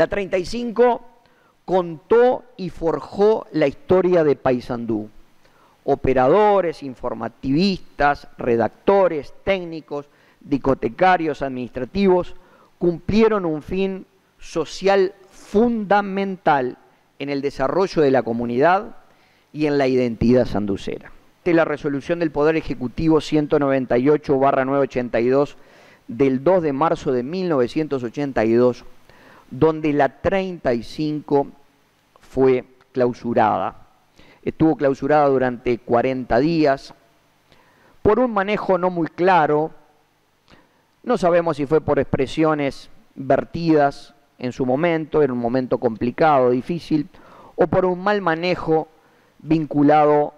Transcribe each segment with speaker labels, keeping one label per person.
Speaker 1: La 35 contó y forjó la historia de Paysandú. Operadores, informativistas, redactores, técnicos, dicotecarios, administrativos, cumplieron un fin social fundamental en el desarrollo de la comunidad y en la identidad sanducera. De la resolución del Poder Ejecutivo 198-982 del 2 de marzo de 1982, donde la 35 fue clausurada. Estuvo clausurada durante 40 días por un manejo no muy claro. No sabemos si fue por expresiones vertidas en su momento, era un momento complicado, difícil, o por un mal manejo vinculado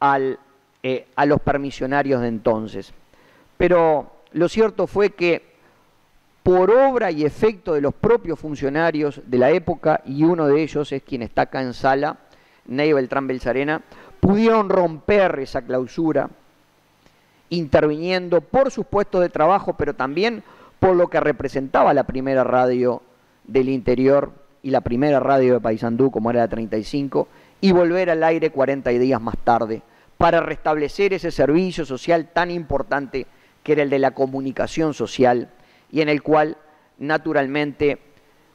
Speaker 1: al, eh, a los permisionarios de entonces. Pero lo cierto fue que por obra y efecto de los propios funcionarios de la época, y uno de ellos es quien está acá en sala, Ney Beltrán Belzarena, pudieron romper esa clausura, interviniendo por sus puestos de trabajo, pero también por lo que representaba la primera radio del interior y la primera radio de Paysandú, como era la 35, y volver al aire 40 días más tarde para restablecer ese servicio social tan importante que era el de la comunicación social y en el cual, naturalmente,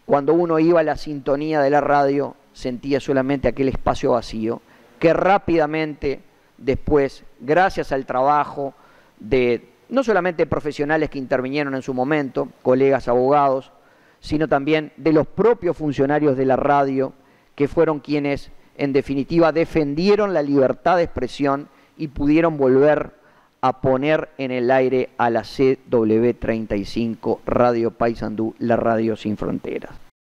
Speaker 1: cuando uno iba a la sintonía de la radio, sentía solamente aquel espacio vacío, que rápidamente después, gracias al trabajo de no solamente profesionales que intervinieron en su momento, colegas abogados, sino también de los propios funcionarios de la radio, que fueron quienes en definitiva defendieron la libertad de expresión y pudieron volver a poner en el aire a la CW35 Radio Paysandú, la radio sin fronteras.